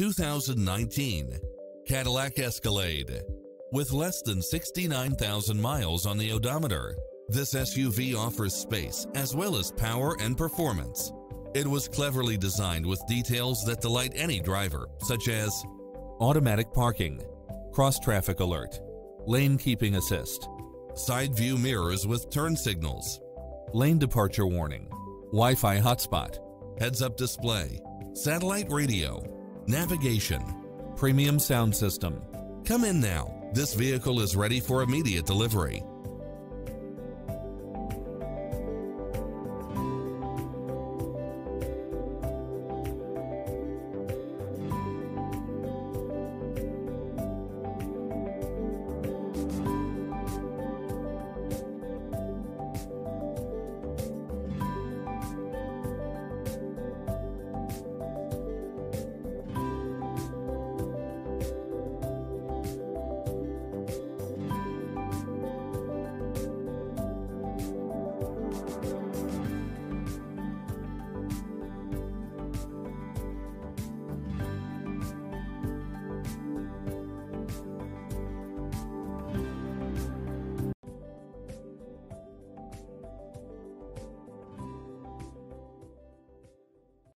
2019 Cadillac Escalade. With less than 69,000 miles on the odometer, this SUV offers space as well as power and performance. It was cleverly designed with details that delight any driver, such as automatic parking, cross-traffic alert, lane keeping assist, side view mirrors with turn signals, lane departure warning, Wi-Fi hotspot, heads-up display, satellite radio, navigation, premium sound system. Come in now. This vehicle is ready for immediate delivery.